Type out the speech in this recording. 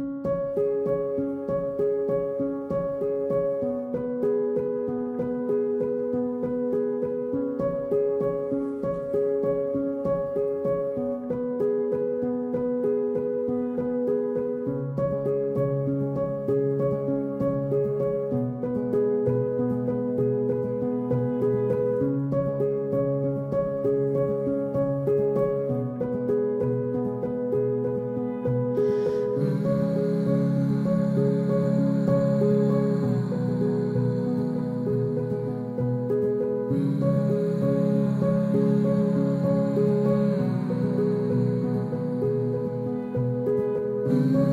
you Mm-hmm.